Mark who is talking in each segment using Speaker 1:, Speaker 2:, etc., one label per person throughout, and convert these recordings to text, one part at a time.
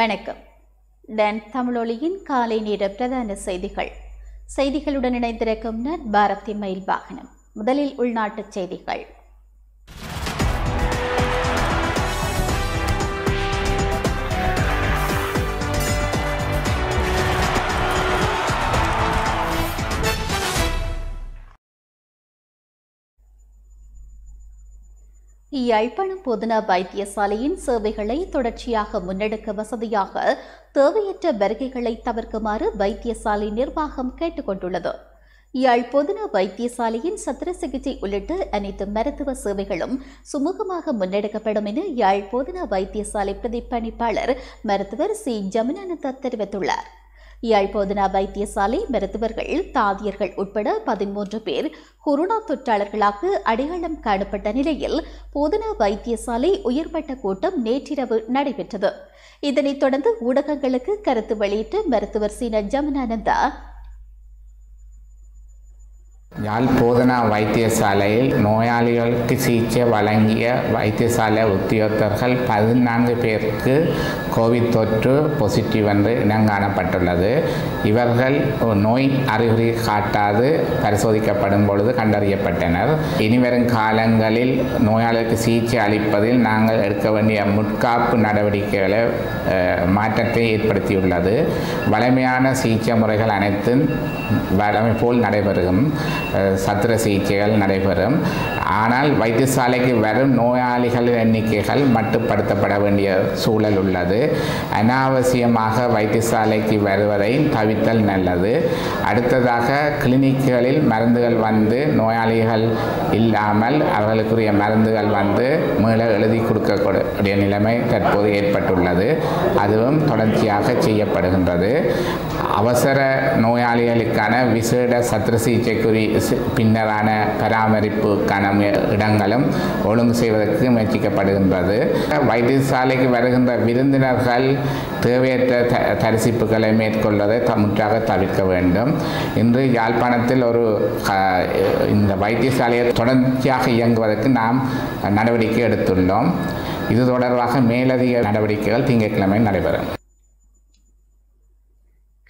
Speaker 1: வணக்கம். டன் தமிழொலியின் காலை நேர பிரதான செய்திகள். செய்திகளுடன் இணைந்திருக்கும் நான் பாரதி மயில் வாகனம் முதலில் உள்நாட்டுச் செய்திகள். யாழ்ப்பாணம் பொதுனா வைத்தியசாலையின் சேவைகளை தொடர்ச்சியாக முன்னெடுக்க வசதியாக தேவையற்ற வருகைகளை தவிர்க்குமாறு வைத்தியசாலை நிர்வாகம் கேட்டுக்கொண்டுள்ளது. யாழ் பொதுனா வைத்தியசாலையின் சத்திர சிகிச்சை உள்ளிட்ட அனைத்து மருத்துவ சேவைகளும் சுமூகமாக முன்னெடுக்கப்படும் என யாழ் பொதுனா வைத்தியசாலை பிரதிப்பணிப்பாளர் மருத்துவர் சி. ஜமுனானந்தா தெரிவித்துள்ளார். யாழ் போதனா வைத்தியசாலை மருத்துவர்கள் தாதியர்கள் உட்பட பதிமூன்று பேர் கொரோனா தொற்றாளர்களாக அடையாளம் காணப்பட்ட நிலையில் போதனா வைத்தியசாலை உயர்மட்ட கூட்டம் நேற்றிரவு நடைபெற்றது. இதனைத் தொடர்ந்து ஊடகங்களுக்கு கருத்து வெளியிட்ட மருத்துவர் சீன ஜமனானந்தா
Speaker 2: யாழ் போதனா வைத்தியசாலையில் நோயாளிகளுக்கு சிகிச்சை வழங்கிய வைத்தியசாலை உத்தியோகத்தர்கள் பதினான்கு பேருக்கு கோவிட் தொற்று பொசிட்டிவ் என்று இனங்காணப்பட்டுள்ளது. இவர்கள் நோய் அறிகுறி காட்டாது பரிசோதிக்கப்படும் பொழுது கண்டறியப்பட்டனர். இனிவரும் காலங்களில் நோயாளிகளுக்கு சிகிச்சை அளிப்பதில் நாங்கள் எடுக்க வேண்டிய முற்காப்பு நடவடிக்கைகளை மாற்றத்தை ஏற்படுத்தியுள்ளது. வளமையான சிகிச்சை முறைகள் அனைத்தும் வளமை போல் நடைபெறும். சத்திர சிகிச்சைகள் நடைபெறும். ஆனால் வைத்தியசாலைக்கு வரும் நோயாளிகளின் எண்ணிக்கைகள் மட்டுப்படுத்தப்பட வேண்டிய சூழல் உள்ளது. அனாவசியமாக வைத்தியசாலைக்கு வருவதை தவிர்த்தல் நல்லது. அடுத்ததாக கிளினிக்குகளில் மருந்துகள் வந்து நோயாளிகள் இல்லாமல் அவர்களுக்குரிய மருந்துகள் வந்து மீள எழுதி கொடுக்கக்கூடிய நிலைமை தற்போது ஏற்பட்டுள்ளது. அதுவும் தொடர்ச்சியாக செய்யப்படுகின்றது. அவசர நோயாளிகளுக்கான விசேட சத்திர சிகிச்சைக்குரிய பின்னரான பராமரிப்புக்கான இடங்களும் ஒழுங்கு செய்வதற்கு முயற்சிக்கப்படுகின்றது. வைத்தியசாலைக்கு வருகின்ற விருந்தினர்கள் தேவையற்ற த தரிசிப்புகளை மேற்கொள்வதை முற்றாக தவிர்க்க வேண்டும். இன்று யாழ்ப்பாணத்தில் ஒரு இந்த வைத்தியசாலையை தொடர்ச்சியாக இயங்குவதற்கு நாம் நடவடிக்கை எடுத்துள்ளோம். இது தொடர்பாக மேலதிக நடவடிக்கைகள் திங்கட்கிழமை நடைபெறும்.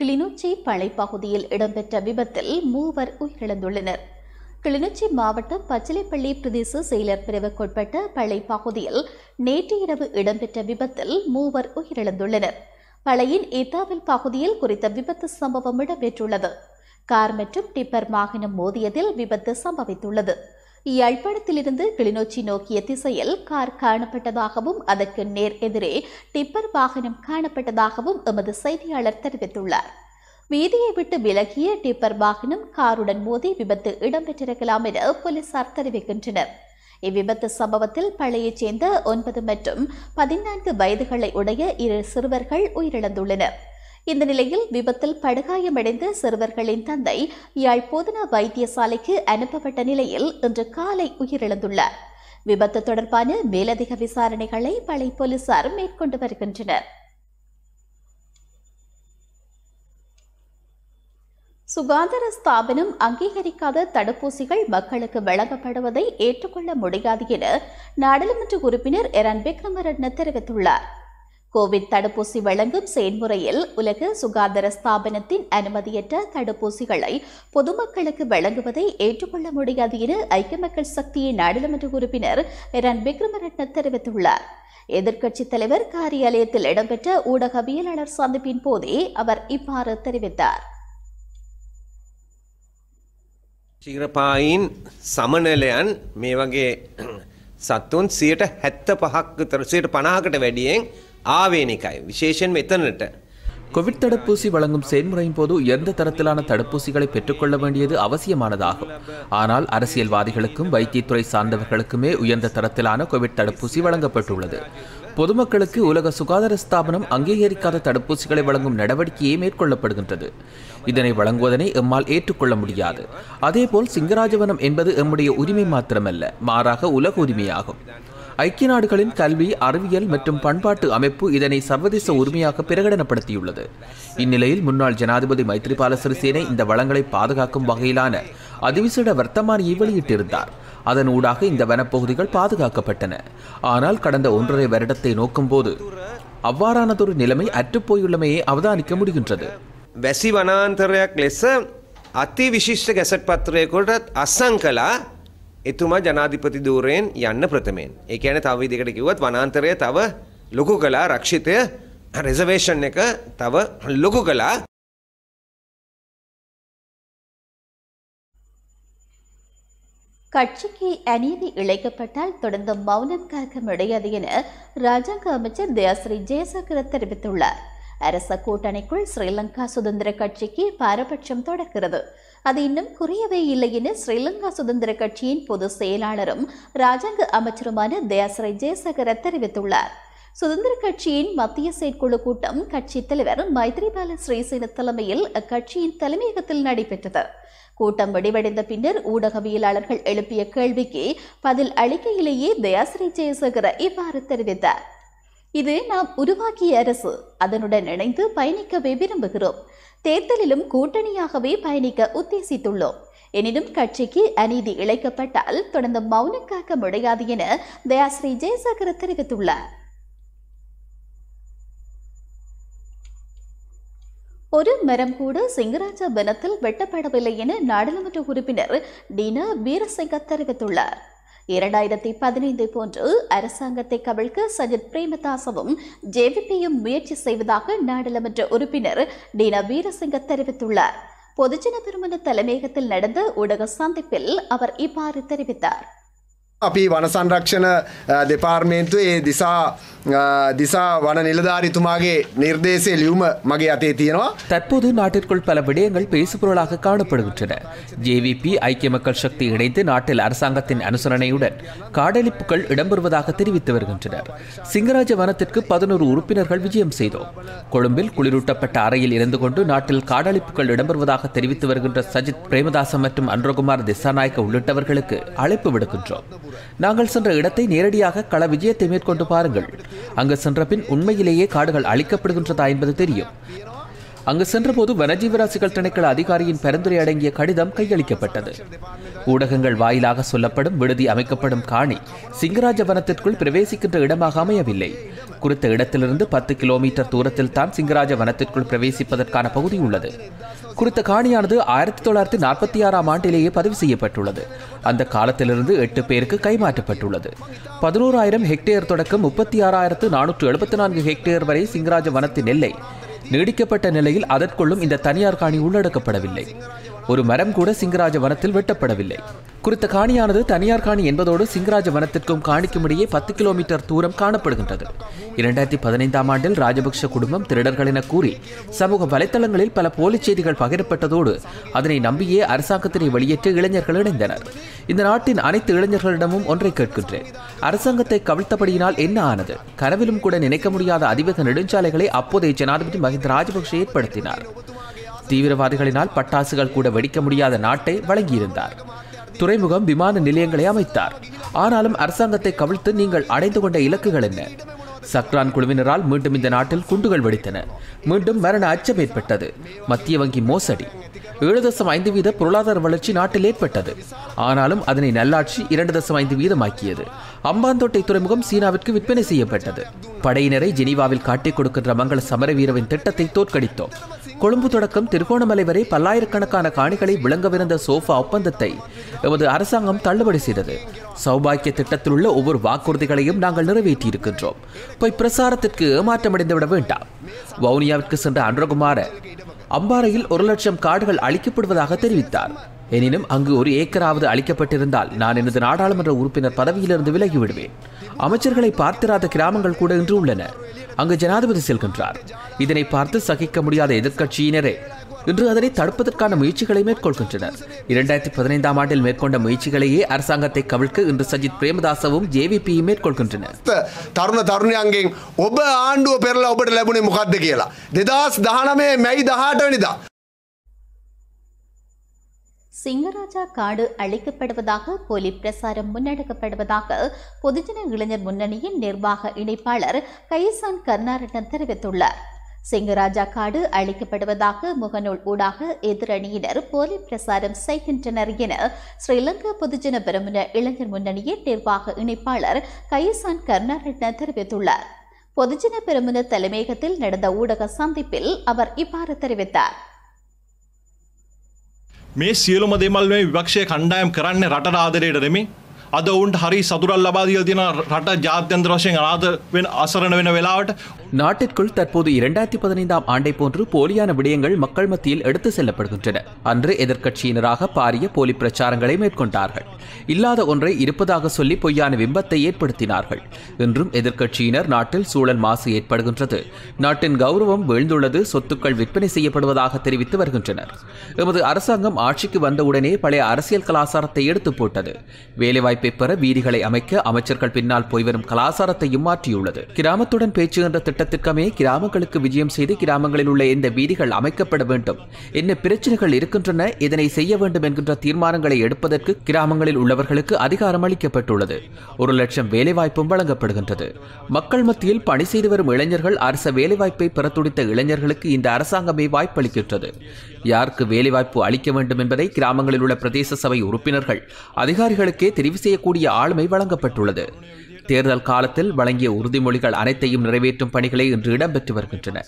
Speaker 1: கிளிநொச்சி பழைப்பகுதியில் இடம்பெற்ற விபத்தில் மூவர் உயிரிழந்துள்ளனர். கிளிநொச்சி மாவட்டம் பச்சிலைப்பள்ளி பிரதேச செயலர் பிரிவுக்குட்பட்ட பழைப்பகுதியில் நேற்று இரவு இடம்பெற்ற விபத்தில் மூவர் உயிரிழந்துள்ளனர். பழையின் ஏத்தாவில் பகுதியில் குறித்த விபத்து சம்பவம் இடம்பெற்றுள்ளது. கார் மற்றும் டிப்பர் வாகனம் மோதியதில் விபத்து சம்பவித்துள்ளது. யாழ்ப்பாணத்திலிருந்து கிளிநொச்சி நோக்கிய திசையில் கார் காணப்பட்டதாகவும் அதற்கு நேர் எதிரே டிப்பர் வாகனம் காணப்பட்டதாகவும் எமது செய்தியாளர் தெரிவித்துள்ளார். வீதியை விட்டு விலகிய டிப்பர் வாகனம் காருடன் மோதி விபத்து இடம்பெற்றிருக்கலாம் என போலீசார் தெரிவிக்கின்றனர். இவ்விபத்து சம்பவத்தில் பழையைச் சேர்ந்த ஒன்பது மற்றும் பதினான்கு வயதுகளை உடைய இரு சிறுவர்கள் உயிரிழந்துள்ளனர். இந்த நிலையில் விபத்தில் படுகாயமடைந்த சிறுவர்களின் தந்தை யாழ் போதனா வைத்தியசாலைக்கு அனுப்பப்பட்ட நிலையில் இன்று காலை உயிரிழந்துள்ளார். விபத்து தொடர்பான மேலதிக விசாரணைகளை பழைய போலீசார் மேற்கொண்டு வருகின்றனர். சுகாதார ஸ்தாபனம் அங்கீகரிக்காத தடுப்பூசிகள் மக்களுக்கு வழங்கப்படுவதை ஏற்றுக்கொள்ள முடியாது என நாடாளுமன்ற உறுப்பினர் எரன் விக்ரமரட்ன தெரிவித்துள்ளார். கோவிட் தடுப்பூசி வழங்கும் செயல்முறையில் உலக சுகாதார ஸ்தாபனத்தின் அனுமதியற்ற தடுப்பூசிகளை பொதுமக்களுக்கு வழங்குவதை ஏற்றுக்கொள்ள முடியாது என ஐக்கிய மக்கள் சக்தியின் நாடாளுமன்ற உறுப்பினர் எரன் விக்ரமரட்ன தெரிவித்துள்ளார். எதிர்க்கட்சித் தலைவர் காரியாலயத்தில் இடம்பெற்ற ஊடகவியலாளர் சந்திப்பின் போதே அவர் இவ்வாறு தெரிவித்தார்.
Speaker 3: ශීඝ්‍රපායීන් සමනලයන් මේ වගේ සත්තුන් 75ක් විතර 50කට වැඩියෙන් ආවේනිකයි. විශේෂයෙන් මෙතනට
Speaker 4: கோவிட் தடுப்பூசி வழங்கும் செயல்முறையின் போது எந்த தரத்திலான தடுப்பூசிகளை பெற்றுக்கொள்ள வேண்டியது அவசியமானதாகும். ஆனால் அரசியல்வாதிகளுக்கும் வைத்தியத்துறை சார்ந்தவர்களுக்குமே உயர்ந்த தரத்திலான கோவிட் தடுப்பூசி வழங்கப்பட்டுள்ளது. பொதுமக்களுக்கு உலக சுகாதார ஸ்தாபனம் அங்கீகரிக்காத தடுப்பூசிகளை வழங்கும் நடவடிக்கையே மேற்கொள்ளப்படுகின்றது. இதனை வழங்குவதனை எம்மால் ஏற்றுக்கொள்ள முடியாது. அதேபோல் சிங்கராஜவனம் என்பது எம்முடைய உரிமை மாத்திரமல்ல மாறாக உலக உரிமையாகும். ஐக்கிய நாடுகளின் கல்வி அறிவியல் மற்றும் பண்பாட்டு அமைப்பு இதனை சர்வதேச உரிமையாக பிரகடனப்படுத்தியுள்ளது இந்நிலையில் முன்னாள் ஜனாதிபதி மைத்ரிபால சிறிசேன இந்த வளங்களை பாதுகாக்கும் வகையிலான அதிவிசேட வர்த்தமானியை வெளியிட்டிருந்தார் அதன் ஊடாக இந்த வனப்பகுதிகள் பாதுகாக்கப்பட்டன ஆனால் கடந்த ஒன்றரை வருடத்தை நோக்கும்போது அவ்வாறானதொரு நிலைமை அற்றுப்போயுள்ளமையை அவதானிக்க முடிகின்றது
Speaker 3: වැසි වනාන්තරයක් ලෙස අති විශිෂ්ට ගැසට් පත්‍රයකොටත් අස්සං කලා එතුමා ජනාධිපති දූරයෙන් යන්න ප්‍රථමයෙන්. ඒ කියන තව විදිකට කිව්වත් වනාන්තරය තව ලොකු කලා රක්ෂිතය රෙසවේෂන් එක තව ලොකු කලා
Speaker 1: கட்சிக்கு அநீதி இழைக்கப்பட்டால் தொடர்ந்து மௌனம் காக்க முடியாது என ராஜாங்க அமைச்சர் தயாஸ்ரீ ஜெயசங்கர தெரிவித்துள்ளார் அரச கூட்டணிக்குள் ஸ்ரீலங்கா சுதந்திர கட்சிக்கு பாரபட்சம் தொடர்கிறது அது இன்னும் குறையவே இல்லை என ஸ்ரீலங்கா சுதந்திர கட்சியின் பொதுச் செயலாளரும் ராஜாங்க அமைச்சருமான தயாசிரை ஜெயசகர தெரிவித்துள்ளார். சுதந்திர கட்சியின் மத்திய செயற்குழு கூட்டம் கட்சித் தலைவர் மைத்ரிபால ஸ்ரீசேன தலைமையில் அக்கட்சியின் தலைமையகத்தில் நடைபெற்றது. கூட்டம் முடிவடைந்த பின்னர் ஊடகவியலாளர்கள் எழுப்பிய கேள்விக்கு பதில் அளிக்கையிலேயே தயாசிரி ஜெயசேகர இவ்வாறு தெரிவித்தார். இது நாம் உருவாக்கிய அரசு. அதனுடன் இணைந்து பயணிக்கவே விரும்புகிறோம். தேர்தலிலும் கூட்டணியாகவே பயணிக்க உத்தேசித்துள்ளோம். எனினும் கட்சிக்கு அநீதி இழைக்கப்பட்டால் தொடர்ந்து மௌனம் காக்க முடியாது என தயாஸ்ரீ ஜெயசேகர தெரிவித்துள்ளார். ஒரு மரம் கூட சிங்கராஜா பனத்தில் வெட்டப்படவில்லை என நாடாளுமன்ற உறுப்பினர் டீனா வீரசிங்க தெரிவித்துள்ளார். இரண்டாயிரத்தி பதினைந்து போன்று அரசாங்கத்தை கவிழ்க்க சஜித் பிரேமதாசவும் ஜேவிபியும் முயற்சி செய்வதாக நாடாளுமன்ற உறுப்பினர் டீனா வீரசிங்க தெரிவித்துள்ளார். பொதுஜன பெருமன தலைமையகத்தில் நடந்த ஊடக சந்திப்பில் அவர் இவ்வாறு தெரிவித்தார்.
Speaker 5: අපි වනසංරක්ෂණ දෙපාර්මේන්තුවේ ඒ දිසා අ, දිසා වන නිලධාරිතුමාගේ නිර්දේශය ලියුම මගේ අතේ තියෙනවා
Speaker 4: தற்போது நாட்டிற்குள் பல விடயங்கள் பேசுபொருளாக காணப்படுகின்றன ஜேவிபி ஐக்கிய மக்கள் சக்தி இணைந்து நாட்டில் அரசாங்கத்தின் அனுசரணையுடன் காடழிப்புகள் இடம்பெறுவதாக தெரிவித்து வருகின்றனர் சிங்கராஜ வனத்திற்கு பதினோரு உறுப்பினர்கள் விஜயம் செய்தோம் கொழும்பில் குளிரூட்டப்பட்ட அறையில் இருந்து கொண்டு நாட்டில் காடழிப்புகள் இடம்பெறுவதாக தெரிவித்து வருகின்ற சஜித் பிரேமதாசன் மற்றும் அன்ரகுமார் திசாநாயக்க உள்ளிட்டவர்களுக்கு அழைப்பு விடுக்கின்றோம் நாங்கள் சென்ற இடத்தை நேரடியாக கள விஜயத்தை மேற்கொண்டு பாருங்கள். அங்கு சென்ற பின் உண்மையிலேயே காடுகள் அழிக்கப்படுகின்றதா என்பது தெரியும். அங்கு சென்றபோது வனஜீவராசிகள் திணைக்கள அதிகாரியின் பரிந்துரை அடங்கிய கடிதம் கையளிக்கப்பட்டது. ஊடகங்கள் வாயிலாக சொல்லப்படும் விடுதி அமைக்கப்படும் காணி சிங்கராஜ வனத்திற்குள் பிரவேசிக்கின்ற இடமாக அமையவில்லை. குறித்த இடத்திலிருந்து பத்து கிலோமீட்டர் தூரத்தில் தான் சிங்கராஜ வனத்திற்குள் பிரவேசிப்பதற்கான பகுதி உள்ளது. குறித்த காணியானது ஆயிரத்தி தொள்ளாயிரத்தி நாற்பத்தி ஆறாம் ஆண்டிலேயே பதிவு செய்யப்பட்டுள்ளது. அந்த காலத்திலிருந்து எட்டு பேருக்கு கைமாற்றப்பட்டுள்ளது. பதினோராயிரம் ஹெக்டேர் தொடக்கம் முப்பத்தி ஆறாயிரத்து நானூற்று எழுபத்தி நான்கு ஹெக்டேர் வரை சிங்கராஜ வனத்தின் எல்லை. நீடிக்கப்பட்ட நிலையில் அதற்குள்ளும் இந்த தனியார் காணி உள்ளடக்கப்படவில்லை. ஒரு மரம் கூட சிங்கராஜ வனத்தில் வெட்டப்படவில்லை. குறித்த காணியானது தனியார் காணி என்பதோடு சிங்கராஜ வனத்திற்கும் காணிக்கும் இடையே பத்து கிலோமீட்டர் தூரம் காணப்படுகின்றது. இரண்டாயிரத்தி பதினைந்தாம் ஆண்டில் ராஜபக்ஷ குடும்பம் திருடர்கள் என கூறி சமூக வலைத்தளங்களில் பல போலிச் செய்திகள் பகிரப்பட்டதோடு அதனை நம்பியே அரசாங்கத்தினை வெளியேற்ற இளைஞர்கள் இணைந்தனர். இந்த நாட்டின் அனைத்து இளைஞர்களிடமும் ஒன்றை கேட்கின்றேன். அரசாங்கத்தை கவிழ்த்தபடியினால் என்ன ஆனது? கனவிலும் கூட நினைக்க முடியாத அதிவேக நெடுஞ்சாலைகளை அப்போதைய ஜனாதிபதி மஹிந்த ராஜபக்ஷ ஏற்படுத்தினார். தீவிரவாதிகளினால் பட்டாசுகள் கூட வெடிக்க முடியாத நாட்டை வழங்கியிருந்தார். துறைமுகம் விமான நிலையங்களை அமைத்தார். ஆனாலும் அரசாங்கத்தை கவிழ்த்து நீங்கள் அடைந்து கொண்ட இலக்குகள் என்ன? சக்ரான் குழுவினரால் மீண்டும் இந்த நாட்டில் குண்டுகள் வெடித்தன. மீண்டும் மரண அச்சம் ஏற்பட்டது. மத்திய வங்கி மோசடி. ஏழு தசம் ஐந்து வீத பொருளாதார வளர்ச்சி நாட்டில் ஏற்பட்டது. ஆனாலும் அதனை நல்லாட்சி இரண்டு தசம் ஐந்து வீதமாக்கியது. அம்பாந்தோட்டை துறைமுகம் சீனாவிற்கு விற்பனை செய்யப்பட்டது. படையினரை ஜெனீவாவில் காட்டிக் கொடுக்கின்ற மங்கள சமரவீரவின் திட்டத்தை தோற்கடித்தோம். கொழும்பு தொடக்கம் திருகோணமலை வரை பல்லாயிரக்கணக்கான காணிகளை விளங்கவிருந்த சோஃபா ஒப்பந்தத்தை எமது அரசாங்கம் தள்ளுபடி செய்தது. சௌபாக்கிய திட்டத்தில் உள்ள ஒவ்வொரு வாக்குறுதிகளையும் நாங்கள் நிறைவேற்றியிருக்கின்றோம். போய் பிரசாரத்திற்கு ஏமாற்றமடைந்து விட வேண்டாம். வவுனியாவிற்கு சென்ற அன்றகுமார அம்பாறையில் ஒரு லட்சம் காடுகள் அழிக்கப்படுவதாக தெரிவித்தார். எனினும் அங்கு ஒரு ஏக்கராவது அளிக்கப்பட்டிருந்தால் நான் எனது நாடாளுமன்ற உறுப்பினர் பதவியிலிருந்து விலகி விடுவேன் அமைச்சர்களை பார்த்திராத கிராமங்கள் கூட இன்று உள்ளன. அங்கு ஜனாதிபதி செல்கின்றார். இதனை பார்த்து சகிக்க முடியாத எதிர்க்கட்சியினரே இன்று அதனை தடுப்பதற்கான முயற்சிகளை மேற்கொள்கின்றனர் இரண்டாயிரத்தி பதினைந்தாம் ஆண்டில் மேற்கொண்ட முயற்சிகளையே அரசாங்கத்தை கவிழ்க்க இன்று சஜித் பிரேமதாசவும் ஜேவிபியும் மேற்கொள்கின்றனர்
Speaker 5: තරුණ තරුණයන්ගෙන් ඔබ ආණ්ඩුව පෙරලා ඔබට ලැබුණේ මොකක්ද කියලා. දෙදස් දහනමේ මැයි දහටනිදා.
Speaker 1: சிங்கராஜா காடு அழிக்கப்படுவதாக போலி பிரசாரம் முன்னெடுக்கப்படுவதாக பொதுஜன இளைஞர் முன்னணியின் நிர்வாக இணைப்பாளர் கைசான் கர்நாரட்டன் தெரிவித்துள்ளார் சிங்கராஜா காடு அழிக்கப்படுவதாக முகநூல் ஊடாக எதிரணியினர் போலி பிரசாரம் செய்கின்றனர் என ஸ்ரீலங்கா பொதுஜன பெருமுன இளைஞர் முன்னணியின் நிர்வாக இணைப்பாளர் கைசான் கர்நாரட்ன தெரிவித்துள்ளார் பொதுஜன பெருமுன தலைமையகத்தில் நடந்த ஊடக சந்திப்பில் அவர் இவ்வாறு தெரிவித்தார்
Speaker 6: මේ සියලුම දෙමල් මේ විපක්ෂය කණ්ඩායම් කරන්නේ රට ආදරයට දෙමි අද ඔවුන්ට හරි සතුරල් ලබාදිය තියෙන රට ජාත්‍යන්ත්‍ර වශයෙන් අනාද වෙන අසරණ වෙන වෙලාවට
Speaker 4: நாட்டிற்குள் தற்போது இரண்டாயிரத்தி பதினைந்தாம் ஆண்டை போன்று போலியான விடயங்கள் மக்கள் மத்தியில் எடுத்து செல்லப்படுகின்றன. அன்று எதிர்க்கட்சியினராக பாரிய போலி பிரச்சாரங்களை மேற்கொண்டார்கள். இல்லாத ஒன்றை இருப்பதாக சொல்லி பொய்யான பிம்பத்தை ஏற்படுத்தினார்கள். இன்றும் எதிர்க்கட்சியினர் நாட்டில் சூழல் மாசு ஏற்படுகின்றது. நாட்டின் கௌரவம் வீழ்ந்துள்ளது சொத்துக்கள் விற்பனை செய்யப்படுவதாக தெரிவித்து வருகின்றனர். எமது அரசாங்கம் ஆட்சிக்கு வந்தவுடனே பழைய அரசியல் கலாச்சாரத்தை எடுத்து போட்டது. வேலைவாய்ப்பை பெற வீதிகளை அமைக்க அமைச்சர்கள் பின்னால் போய்வரும் கலாச்சாரத்தையும் மாற்றியுள்ளது. கிராமத்துடன் பேச்சு என்ற திட்டத்திற்கமே கிராமங்களுக்கு விஜயம் செய்து கிராமங்களில் உள்ள இந்த வீதிகள் அமைக்கப்பட வேண்டும். என்ன பிரச்சனைகள் இருக்கின்றன இதனை செய்ய வேண்டும் என்கின்ற தீர்மானங்களை எடுப்பதற்கு கிராமங்களில் உள்ளவர்களுக்கு அதிகாரம் அளிக்கப்பட்டுள்ளது. ஒரு லட்சம் வேலைவாய்ப்பும் வழங்கப்படுகின்றது. மக்கள் மத்தியில் பணி செய்து வரும் இளைஞர்கள் அரச வேலைவாய்ப்பை பெற துடித்த இளைஞர்களுக்கு இந்த அரசாங்கமே வாய்ப்பளிக்கின்றது. யாருக்கு வேலைவாய்ப்பு அளிக்க வேண்டும் என்பதை கிராமங்களில் உள்ள பிரதேச சபை உறுப்பினர்கள் அதிகாரிகளுக்கே தெரிவு செய்யக்கூடிய ஆளுமை வழங்கப்பட்டுள்ளது. தேர்தல் காலத்தில் வழங்கிய உறுதிமொழிகள் அனைத்தையும் நிறைவேற்றும் பணிகளை இன்று இடம்பெற்று வருகின்றன.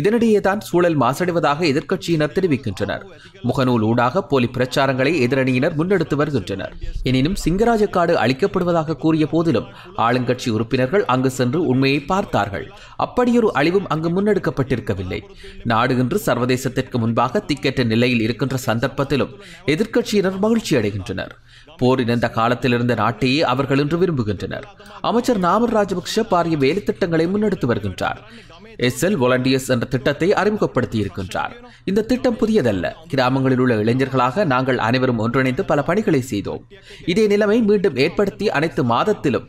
Speaker 4: இதனிடையேதான் சூழல் மாசடைவதாக எதிர்க்கட்சியினர் தெரிவிக்கின்றனர். முகநூல் ஊடாக போலி பிரச்சாரங்களை எதிரணியினர் முன்னெடுத்து வருகின்றனர். எனினும் சிங்கராஜ காடு அளிக்கப்படுவதாக கூறிய போதிலும் ஆளுங்கட்சி உறுப்பினர்கள் அங்கு சென்று உண்மையை பார்த்தார்கள். அப்படியொரு அழிவும் அங்கு முன்னெடுக்கப்பட்டிருக்கவில்லை. நாடு இன்று சர்வதேசத்திற்கு முன்பாக திக்கெட்ட நிலையில் இருக்கின்ற சந்தர்ப்பத்திலும் எதிர்க்கட்சியினர் மகிழ்ச்சி அடைகின்றனர் போர் இணைந்த காலத்திலிருந்த நாட்டையே அவர்கள் இன்று விரும்புகின்றனர். அமைச்சர் நாமல் ராஜபக்ஷ பாரிய வேலை திட்டங்களை முன்னெடுத்து வருகின்றார். எஸ் எல் வாலண்டியர்ஸ் என்ற திட்டத்தை அறிமுகப்படுத்தி இருக்கின்றார் இந்த திட்டம் புதியதல்ல. கிராமங்களில் உள்ள இளைஞர்களாக நாங்கள் அனைவரும் ஒன்றிணைந்து பல பணிகளை செய்தோம். இதே நிலைமை மீண்டும் ஏற்படுத்தி அனைத்து மாதத்திலும்.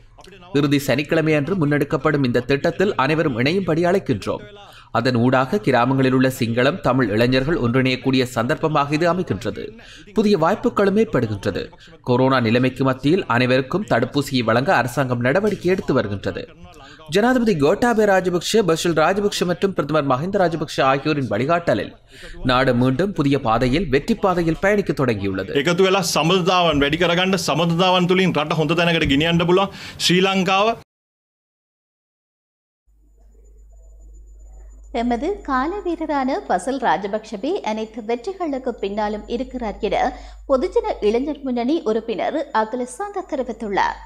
Speaker 4: இறுதி சனிக்கிழமை அன்று முன்னெடுக்கப்படும் இந்த திட்டத்தில் அனைவரும் இணையும்படி அழைக்கின்றோம். அதன் ஊடாக கிராமங்களில் உள்ள சிங்களம் தமிழ் இளைஞர்கள் ஒன்றிணையக்கூடிய சந்தர்ப்பமாக இது அமைகின்றது புதிய வாய்ப்புகளும் ஏற்படுகின்றது கொரோனா நிலைமைக்கு மத்தியில் அனைவருக்கும் தடுப்பூசியை வழங்க அரசாங்கம் நடவடிக்கை எடுத்து வருகின்றது ஜனாதிபதி கோட்டாபய ராஜபக்ஷ பஷில் ராஜபக்ஷ மற்றும் பிரதமர் மஹிந்த ராஜபக்ஷ ஆகியோரின் வழிகாட்டலில் நாடு மீண்டும் புதிய பாதையில் வெற்றி பாதையில் பயணிக்க தொடங்கியுள்ளது
Speaker 6: එකතු වෙලා සමධතාවන් වැඩි කරගන්න සමධතාවන් තුළින් රට හොඳ තැනකට ගෙනියන්න පුළුවන් ශ්‍රී ලංකාව
Speaker 1: எமது கால வீரரான பசல் ராஜபக்ஷவே அனைத்து வெற்றிகளுக்கு பின்னாலும் இருக்கிறார் என பொதுஜன இளைஞர் முன்னணி உறுப்பினர் அகிலசாந்த தெரிவித்துள்ளார்.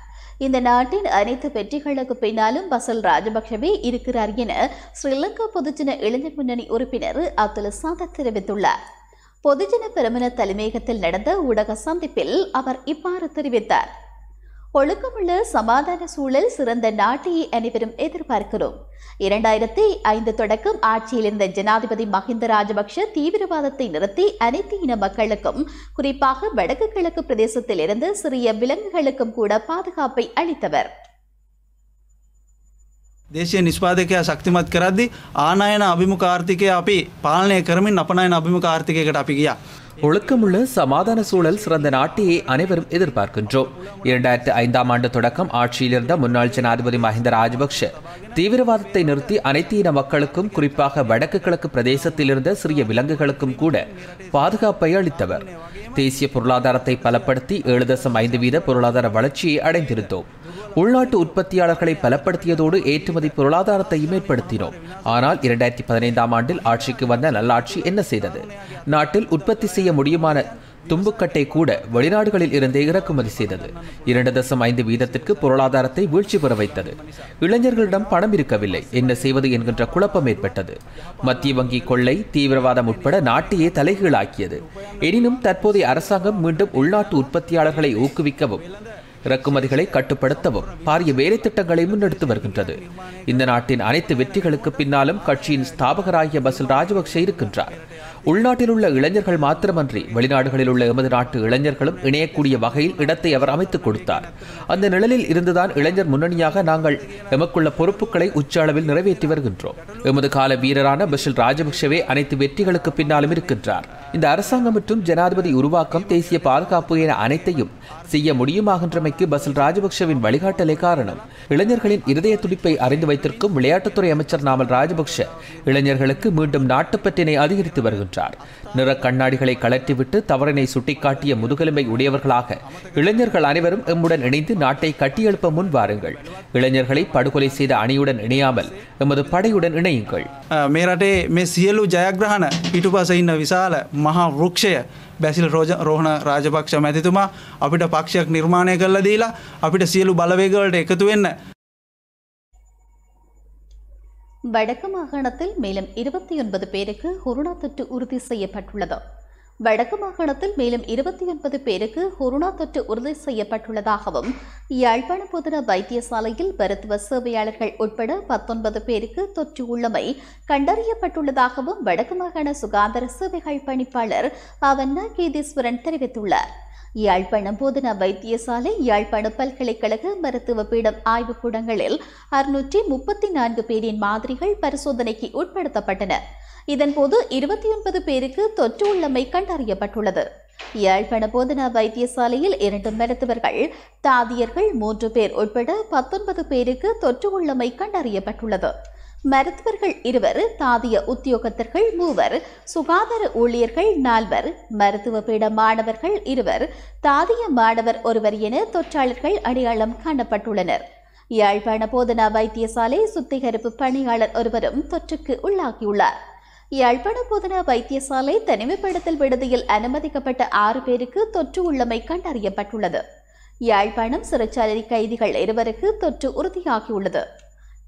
Speaker 1: இந்த நாட்டின் அனைத்து வெற்றிகளுக்கு பின்னாலும் பசல் ராஜபக்ஷவே இருக்கிறார் என ஸ்ரீலங்கா பொதுஜன இளைஞர் முன்னணி உறுப்பினர் அகிலசாந்த தெரிவித்துள்ளார். பொதுஜன பெருமன தலைமையகத்தில் நடந்த ஊடக சந்திப்பில் அவர் இவ்வாறு தெரிவித்தார். ஒழுக்கமுள்ள சமாதான சூழல் சிறந்த நாட்டையே அனைவரும் எதிர்பார்க்கிறோம் இரண்டாயிரத்தி ஐந்து தொடக்கம் ஆட்சியில் இருந்த ஜனாதிபதி மஹிந்த ராஜபக்ஷ தீவிரவாதத்தை நிறுத்தி அனைத்து இன மக்களுக்கும் குறிப்பாக வடக்கு கிழக்கு பிரதேசத்தில் இருந்து சிறிய விலங்குகளுக்கும் கூட பாதுகாப்பை அளித்தவர்
Speaker 7: දේශය නිස්පාදකයා ශක්තිමත් කරද්දි ආනායන අභිමුඛ ආර්ථිකය අපි පාලනය කරමින් අපනායන අභිමුඛ ආර්ථිකයකට අපි ගියා.
Speaker 4: ஒழுக்கமுள்ள சமாதான சூழல் சிறந்த நாட்டையே அனைவரும் எதிர்பார்க்கின்றோம். இரண்டாயிரத்தி ஐந்தாம் ஆண்டு தொடக்கம் ஆட்சியில் இருந்த முன்னாள் ஜனாதிபதி மஹிந்த ராஜபக்ஷ தீவிரவாதத்தை நிறுத்தி அனைத்து இன மக்களுக்கும் குறிப்பாக வடக்கு கிழக்கு பிரதேசத்தில் இருந்த சிறிய விலங்குகளுக்கும் கூட பாதுகாப்பை அளித்தவர். தேசிய பொருளாதாரத்தை பலப்படுத்தி ஏழு தசம் ஐந்து வீத பொருளாதார வளர்ச்சியை அடைந்திருந்தோம். உள்நாட்டு உற்பத்தியாளர்களை பலப்படுத்தியதோடு ஏற்றுமதி பொருளாதாரத்தையும் ஏற்படுத்தினோம். ஆனால் இரண்டாயிரத்தி பதினைந்தாம் ஆண்டில் ஆட்சிக்கு வந்த நல்லாட்சி என்ன செய்தது? நாட்டில் உற்பத்தி செய்ய முடியுமான தும்புக்கட்டை கூட வெளிநாடுகளில் இருந்தே இறக்குமதி செய்தது. இரண்டு தசம் ஐந்து வீதத்திற்கு பொருளாதாரத்தை வீழ்ச்சி பெற வைத்தது. இளைஞர்களிடம் பணம் இருக்கவில்லை. என்ன செய்வது என்கின்ற குழப்பம் ஏற்பட்டது. மத்திய வங்கி கொள்ளை தீவிரவாதம் உட்பட நாட்டையே தலைகீழாக்கியது. எனினும் தற்போதைய அரசாங்கம் மீண்டும் உள்நாட்டு உற்பத்தியாளர்களை ஊக்குவிக்கவும் இறக்குமதிகளை கட்டுப்படுத்தவும் பாரிய வேலை திட்டங்களை முன்னெடுத்து வருகின்றது. இந்த நாட்டின் அனைத்து வெற்றிகளுக்கு பின்னாலும் கட்சியின் ஸ்தாபகராகிய பசில் ராஜபக்ஷ இருக்கின்றார். உள்நாட்டில் உள்ள இளைஞர்கள் மாத்திரமன்றி வெளிநாடுகளில் உள்ள எமது நாட்டு இளைஞர்களும் இணையக்கூடிய வகையில் இடத்தை அவர் அமைத்துக் கொடுத்தார். அந்த நிழலில் இருந்துதான் இளைஞர் முன்னணியாக நாங்கள் எமக்குள்ள பொறுப்புகளை உச்ச அளவில் நிறைவேற்றி வருகின்றோம். எமது கால வீரரான பஷில் ராஜபக்ஷவே அனைத்து வெற்றிகளுக்கு பின்னாலும் இருக்கின்றார். இந்த அரசாங்கம் மற்றும் ஜனாதிபதி உருவாக்கம் தேசிய பாதுகாப்பு என அனைத்தையும் செய்ய முடியுமாகின்றமைக்கு பசில் ராஜபக்ஷவின் வழிகாட்டலே காரணம். இளைஞர்களின் இருதய துடிப்பை அறிந்து வைத்திருக்கும் விளையாட்டுத்துறை அமைச்சர் நாமல் ராஜபக்ஷ இளைஞர்களுக்கு மீண்டும் நாட்டுப்பற்றினை அதிகரித்து வருகின்றார் நிற கண்ணாடிகளை கலற்றிவிட்டு தவறினை சுட்டிக்காட்டிய முதுகெலும்பை உடையவர்களாக இளைஞர்கள் அனைவரும் எம்முடன் இணைந்து நாட்டை கட்டியெழுப்ப முன் வாருங்கள் இளைஞர்களை படுகொலை செய்த அணியுடன் இணையாமல் எமது படையுடன் இணையுங்கள்
Speaker 7: මේ රටේ මේ සියලු ජයග්‍රහණ පිටුපස ඉන්න විශාල මහා වෘක්ෂය බැසිල් රෝජ රෝහණ රාජපක්ෂ මැතිතුමා අපිට පක්ෂයක් නිර්මාණය කරලා දීලා අපිට සියලු බලවේගවලට එකතු වෙන්න
Speaker 1: வடக்கு மாகாணத்தில் மேலும் இருபத்தி ஒன்பது பேருக்கு கொரோனா தொற்று உறுதி செய்யப்பட்டுள்ளது. வடக்கு மாகாணத்தில் மேலும் இருபத்தி ஒன்பது பேருக்கு கொரோனா தொற்று உறுதி செய்யப்பட்டுள்ளதாகவும் யாழ்ப்பாண பொதுன வைத்தியசாலையில் மருத்துவ சேவையாளர்கள் உட்பட பத்தொன்பது பேருக்கு தொற்று உள்ளமை கண்டறியப்பட்டுள்ளதாகவும் வடக்கு மாகாண சுகாதார சேவைகள் பணிப்பாளர் பவன்னா கீதீஸ்வரன் தெரிவித்துள்ளார். யாழ்ப்பாணம் போதனா வைத்தியசாலை யாழ்ப்பாண பல்கலைக்கழக மருத்துவ பீடம் ஆய்வுக்கூடங்களில் அறுநூற்றி முப்பத்தி நான்கு பேரின் மாதிரிகள் பரிசோதனைக்கு உட்படுத்தப்பட்டன. இதன்போது இருபத்தி ஒன்பது பேருக்கு தொற்று உள்ளமை கண்டறியப்பட்டுள்ளது. யாழ்ப்பாண போதனா வைத்தியசாலையில் இரண்டு மருத்துவர்கள் தாதியர்கள் மூன்று பேர் உட்பட பத்தொன்பது பேருக்கு தொற்று உள்ளமை கண்டறியப்பட்டுள்ளது. மருத்துவர்கள் இருவர் தாதிய உத்தியோகத்தர்கள் மூவர் சுகாதார ஊழியர்கள் நால்வர் மருத்துவ பீட மாணவர்கள் இருவர் தாதிய மாணவர் ஒருவர் என தொற்றாளர்கள் அடையாளம் காணப்பட்டுள்ளனர். யாழ்ப்பாண போதனா வைத்தியசாலை சுத்திகரிப்பு பணியாளர் ஒருவரும் தொற்றுக்கு உள்ளாகியுள்ளார். யாழ்ப்பாண போதனா வைத்தியசாலை தனிமைப்படுத்தல் விடுதியில் அனுமதிக்கப்பட்ட ஆறு பேருக்கு தொற்று உள்ளமை கண்டறியப்பட்டுள்ளது. யாழ்ப்பாணம் சிறைச்சாலை கைதிகள் இருவருக்கு தொற்று உறுதியாகியுள்ளது.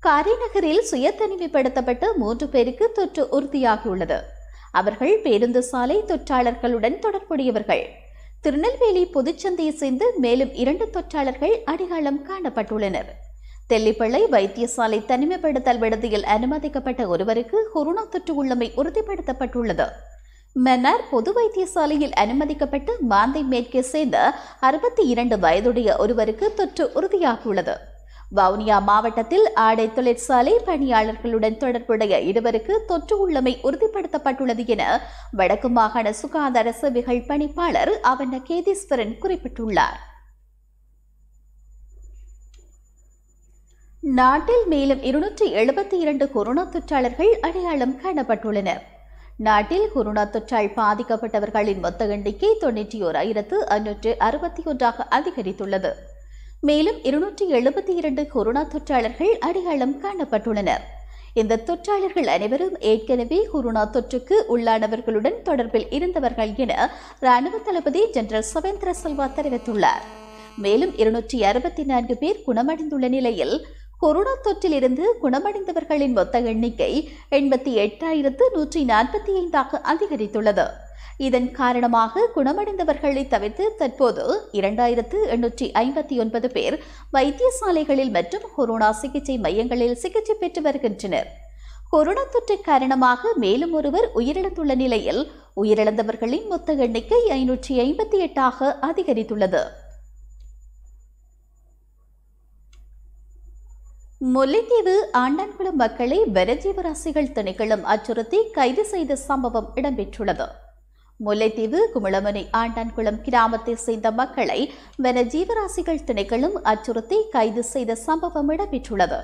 Speaker 1: காரைநகரில் சுய தனிமைப்படுத்தப்பட்ட மூன்று பேருக்கு தொற்று உறுதியாகியுள்ளது. அவர்கள் பேருந்து சாலை தொற்றாளர்களுடன் தொடர்புடையவர்கள். திருநெல்வேலி பொதுச்சந்தையை சேர்ந்து மேலும் இரண்டு தொற்றாளர்கள் அடையாளம் காணப்பட்டுள்ளனர். தெல்லிப்பள்ளை வைத்தியசாலை தனிமைப்படுத்தல் விடுதியில் அனுமதிக்கப்பட்ட ஒருவருக்கு கொரோனா தொற்று உள்ளமை உறுதிப்படுத்தப்பட்டுள்ளது. மன்னார் பொது வைத்தியசாலையில் அனுமதிக்கப்பட்டு மாந்தை மேற்கே சேர்ந்த அறுபத்தி இரண்டு வயதுடைய ஒருவருக்கு தொற்று உறுதியாகியுள்ளது. வவுனியா மாவட்டத்தில் ஆடை தொழிற்சாலை பணியாளர்களுடன் தொடர்புடைய இருவருக்கு தொற்று உள்ளமை உறுதிப்படுத்தப்பட்டுள்ளது என வடக்கு மாகாண சுகாதார சேவைகள் பணிப்பாளர் அவன கேதீஸ்வரன் குறிப்பிட்டுள்ளார். நாட்டில் மேலும் இருநூற்றி எழுபத்தி இரண்டு கொரோனா தொற்றாளர்கள் அடையாளம் காணப்பட்டுள்ளனர். நாட்டில் கொரோனா தொற்றால் பாதிக்கப்பட்டவர்களின் மொத்த எண்ணிக்கை தொன்னூற்றி ஓராயிரத்து ஐநூற்று அறுபத்தி ஒன்றாக அதிகரித்துள்ளது. மேலும் இருநூற்றி எழுபத்தி இரண்டு கொரோனா தொற்றாளர்கள் அடையாளம் காணப்பட்டுள்ளனர். இந்த தொற்றாளர்கள் அனைவரும் ஏற்கனவே கொரோனா தொற்றுக்கு உள்ளானவர்களுடன் தொடர்பில் இருந்தவர்கள் என ராணுவ தளபதி ஜெனரல் சவேந்திர செல்வா தெரிவித்துள்ளார். மேலும் இருநூற்றி அறுபத்தி நான்கு பேர் குணமடைந்துள்ள நிலையில் கொரோனா தொற்றிலிருந்து குணமடைந்தவர்களின் மொத்த எண்ணிக்கை எண்பத்தி எட்டாயிரத்து நூற்றி நாற்பத்தி ஐந்தாக அதிகரித்துள்ளது. இதன் காரணமாக குணமடைந்தவர்களை தவிர்த்து தற்போது இரண்டாயிரத்து எண்ணூற்றி ஐம்பத்தி ஒன்பது பேர் வைத்தியசாலைகளில் மற்றும் கொரோனா சிகிச்சை மையங்களில் சிகிச்சை பெற்று வருகின்றனர். கொரோனா தொற்று காரணமாக மேலும் ஒருவர் உயிரிழந்துள்ள நிலையில் உயிரிழந்தவர்களின் மொத்த எண்ணிக்கை ஐநூற்றி ஐம்பத்தி எட்டாக அதிகரித்துள்ளது. முல்லைத்தீவு ஆண்டான்குளம் மக்களை வனஜீவராசிகள் திணைக்களம் அச்சுறுத்தி கைது செய்த சம்பவம் இடம்பெற்றுள்ளது. முல்லைத்தீவு குமிளமனை ஆண்டான்குளம் கிராமத்தை சேர்ந்த மக்களை வனஜீவராசிகள் திணைக்களம் அச்சுறுத்தி கைது செய்த சம்பவம் இடம்பெற்றுள்ளது.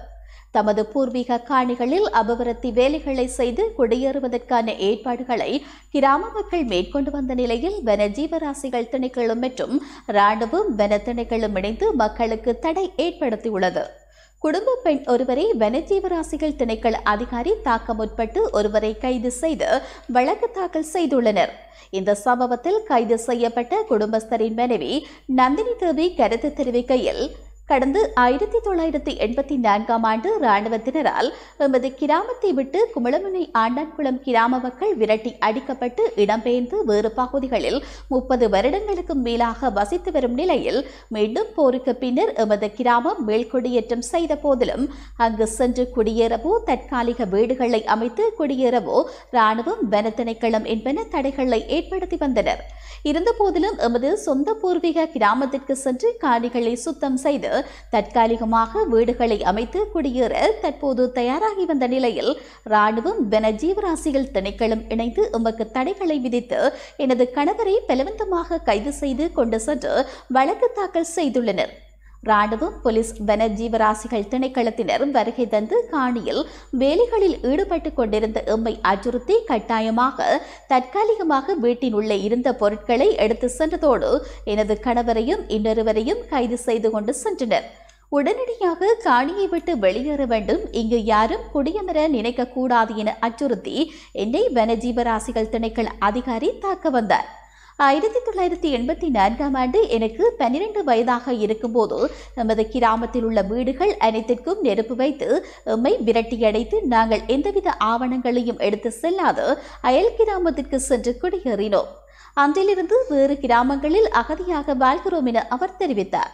Speaker 1: தமது பூர்வீக காணிகளில் அபவரத்தி வேலைகளை செய்து குடியேறுவதற்கான ஏற்பாடுகளை கிராம மக்கள் மேற்கொண்டு வந்த நிலையில் வனஜீவராசிகள் திணைக்களம் மற்றும் ராணுவம் வன திணைக்களம் இணைந்து மக்களுக்கு தடை ஏற்படுத்தியுள்ளது. குடும்ப பெண் ஒருவரை வனஜீவராசிகள் திணைக்கள அதிகாரி தாக்க முற்பட்டு ஒருவரை கைது செய்து வழக்கு தாக்கல் செய்துள்ளனர். இந்த சம்பவத்தில் கைது செய்யப்பட்ட குடும்பஸ்தரின் மனைவி நந்தினி தேவி கருத்து தெரிவிக்கையில் கடந்த ஆயிரத்தி தொள்ளாயிரத்தி எண்பத்தி நான்காம் ஆண்டு இராணுவத்தினரால் எமது கிராமத்தை விட்டு குமளமுனை ஆண்டான்குளம் கிராம மக்கள் விரட்டி அடிக்கப்பட்டு இடம்பெயர்ந்து வேறு பகுதிகளில் முப்பது வருடங்களுக்கும் மேலாக வசித்து வரும் நிலையில் மீண்டும் போருக்கு பின்னர் எமது கிராமம் மேல்குடியேற்றம் செய்த போதிலும் அங்கு சென்று குடியேறவோ தற்காலிக வீடுகளை அமைத்து குடியேறவோ இராணுவம் வனத்திணைக்களம் என்பன தடைகளை ஏற்படுத்தி வந்தனர். இருந்தபோதிலும் எமது சொந்த பூர்வீக கிராமத்திற்கு சென்று காணிகளை சுத்தம் செய்து தற்காலிகமாக வீடுகளை அமைத்து குடியேற தற்போது தயாராகி வந்த நிலையில் ராணுவம் வன ஜீவராசிகள் திணைக்களம் இணைந்து உமக்கு தடைகளை விதித்து எனது கணவரை பலவந்தமாக கைது செய்து கொண்டு சென்று வழக்கு தாக்கல் செய்துள்ளனர். ராணுவம் போலீஸ் வன ஜீவராசிகள் திணைக்களத்தினர் வருகை தந்து காணியில் வேலைகளில் ஈடுபட்டு கொண்டிருந்த எம்மை அச்சுறுத்தி கட்டாயமாக தற்காலிகமாக வீட்டின் உள்ளே இருந்த பொருட்களை எடுத்து சென்றதோடு எனது கணவரையும் இன்னொருவரையும் கைது செய்து கொண்டு சென்றனர். உடனடியாக காணியை விட்டு வெளியேற வேண்டும் இங்கு யாரும் குடியமர நினைக்க கூடாது என அச்சுறுத்தி என்னை வனஜீவராசிகள் திணைக்கள அதிகாரி தாக்க வந்தார். ஆயிரத்தி தொள்ளாயிரத்தி எண்பத்தி நான்காம் ஆண்டு எனக்கு பன்னிரண்டு வயதாக இருக்கும்போது நமது கிராமத்தில் உள்ள வீடுகள் அனைத்திற்கும் நெருப்பு வைத்து எம்மை விரட்டியடைத்து நாங்கள் எந்தவித ஆவணங்களையும் எடுத்து செல்லாது அயல் கிராமத்திற்கு சென்று குடியேறினோம். அன்றிலிருந்து வேறு கிராமங்களில் அகதியாக வாழ்கிறோம் என அவர் தெரிவித்தார்.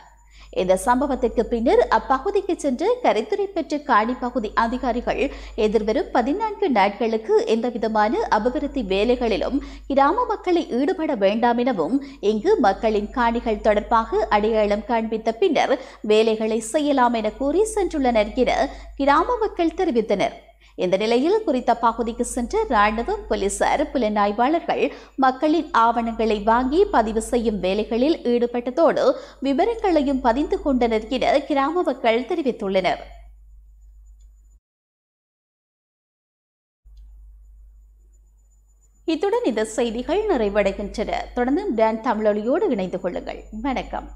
Speaker 1: இந்த சம்பவத்திற்கு பின்னர் அப்பகுதிக்கு சென்று கரைத்துறை பெற்ற காணி பகுதி அதிகாரிகள் எதிர்வரும் பதினான்கு நாட்களுக்கு எந்தவிதமான அபிவிருத்தி வேலைகளிலும் கிராம மக்களை ஈடுபட வேண்டாம் எனவும் இங்கு மக்களின் காணிகள் தொடர்பாக அடையாளம் காண்பித்த பின்னர் வேலைகளை செய்யலாம் என கூறி சென்றுள்ளனர் என கிராம மக்கள் தெரிவித்தனர். இந்த நிலையில் குறித்த பகுதிக்கு சென்ற ராணுவம் போலீசார் புலனாய்வாளர்கள் மக்களின் ஆவணங்களை வாங்கி பதிவு செய்யும் வேலைகளில் ஈடுபட்டதோடு விவரங்களையும் பதிந்து கொண்டனர் என கிராம மக்கள் தெரிவித்துள்ளனர். இத்துடன் இந்த செய்திகள் நிறைவடைகின்றன. தொடர்ந்து டேன் தமிழொலியோடு இணைந்து கொள்ளுங்கள். வணக்கம்.